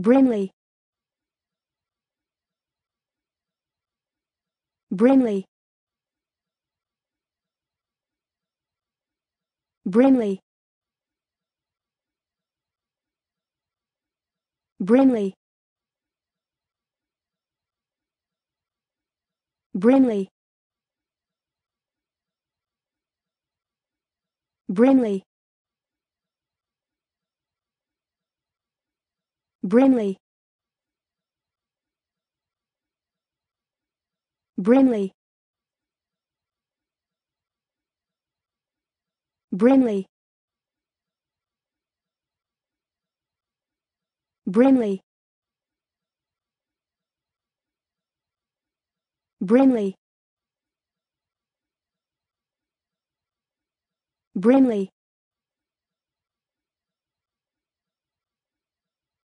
Brimley. Brimley. Brimley. Brimley. Brimley. Brimley Brimley Brimley Brimley Brimley Brimley Brimley